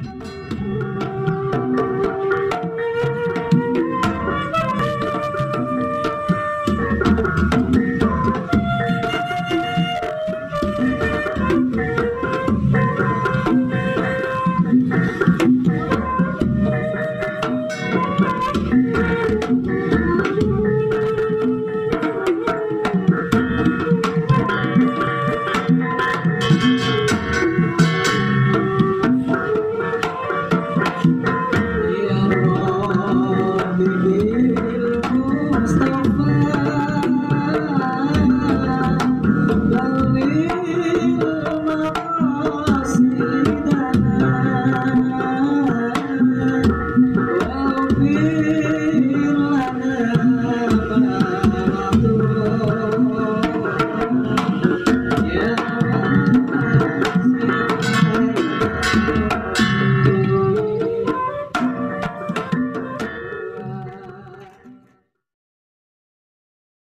Thank mm -hmm. you. Música